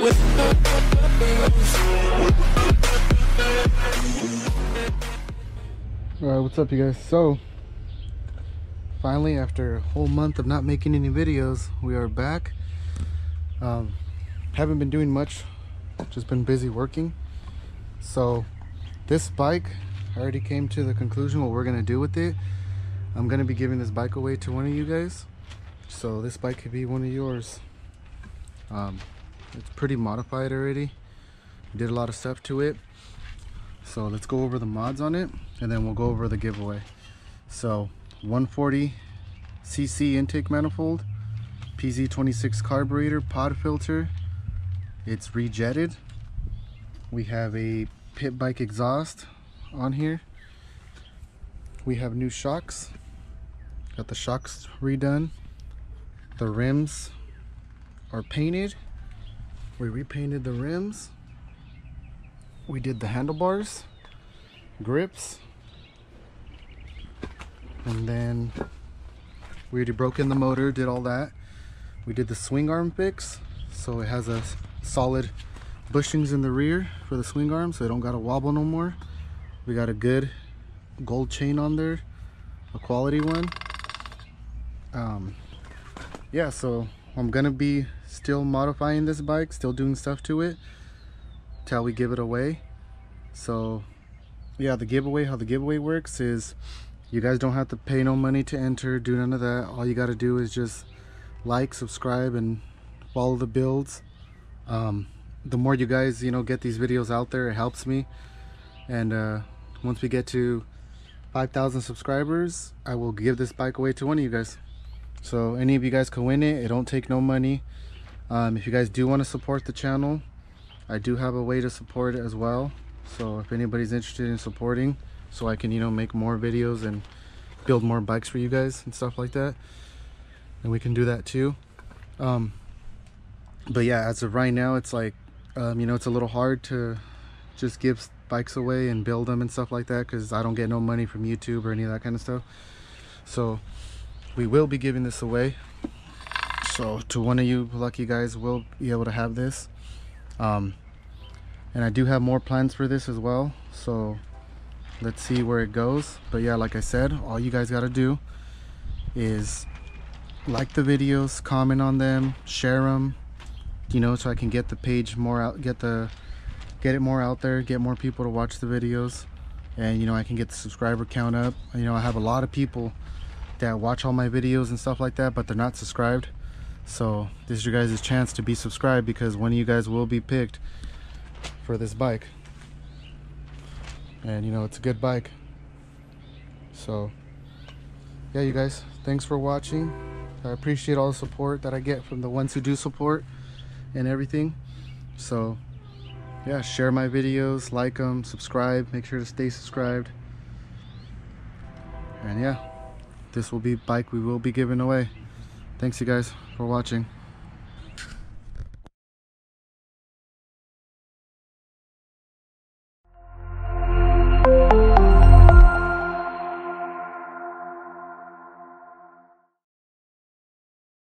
Alright, what's up you guys? So, finally after a whole month of not making any videos, we are back. Um, haven't been doing much, just been busy working. So, this bike, I already came to the conclusion what we're going to do with it. I'm going to be giving this bike away to one of you guys. So, this bike could be one of yours. Um, it's pretty modified already. Did a lot of stuff to it. So let's go over the mods on it and then we'll go over the giveaway. So 140 cc intake manifold pz26 carburetor pod filter. It's rejetted. We have a pit bike exhaust on here. We have new shocks. Got the shocks redone. The rims are painted we repainted the rims we did the handlebars, grips, and then we already broke in the motor, did all that. We did the swing arm fix, so it has a solid bushings in the rear for the swing arm, so it don't gotta wobble no more. We got a good gold chain on there, a quality one. Um, yeah, so I'm gonna be still modifying this bike, still doing stuff to it till we give it away. So yeah the giveaway how the giveaway works is you guys don't have to pay no money to enter do none of that. All you got to do is just like subscribe and follow the builds. Um, the more you guys you know get these videos out there it helps me. And uh, once we get to 5,000 subscribers I will give this bike away to one of you guys so any of you guys can win it. It don't take no money. Um, if you guys do want to support the channel I do have a way to support it as well. So if anybody's interested in supporting so I can you know make more videos and build more bikes for you guys and stuff like that and we can do that too. Um, but yeah as of right now it's like um, you know it's a little hard to just give bikes away and build them and stuff like that because I don't get no money from YouTube or any of that kind of stuff. So we will be giving this away. So to one of you lucky guys will be able to have this. Um, and I do have more plans for this as well. So let's see where it goes. But yeah like I said all you guys got to do is like the videos comment on them share them you know so I can get the page more out get the get it more out there get more people to watch the videos. And you know I can get the subscriber count up. You know I have a lot of people that watch all my videos and stuff like that but they're not subscribed. So this is your guys' chance to be subscribed because one of you guys will be picked for this bike. And you know it's a good bike. So yeah you guys thanks for watching. I appreciate all the support that I get from the ones who do support and everything. So yeah share my videos like them subscribe make sure to stay subscribed. And yeah this will be bike we will be giving away. Thanks you guys for watching